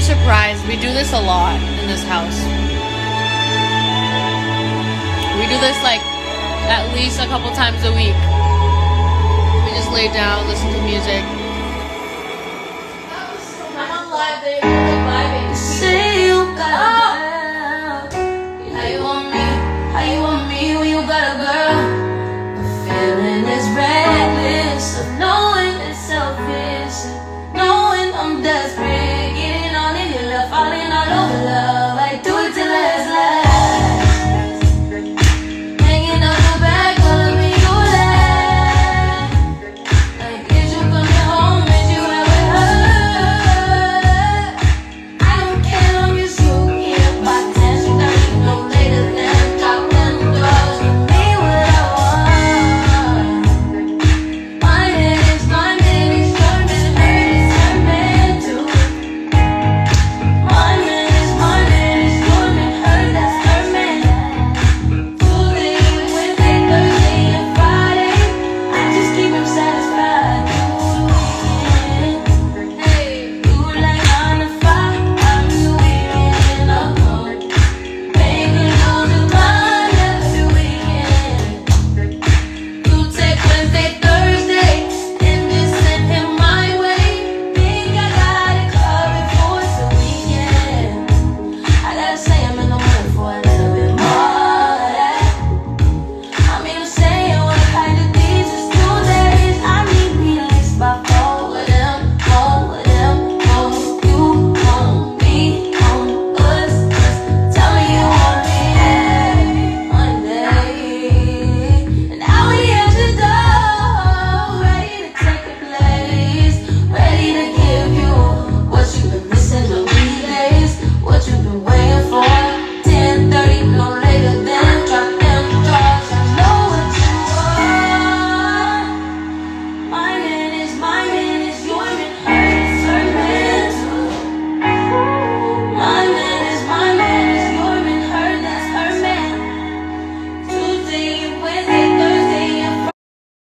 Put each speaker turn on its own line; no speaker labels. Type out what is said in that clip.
Surprised? We do this a lot in this house. We do this like at least a couple times a week. We just lay down, listen to music.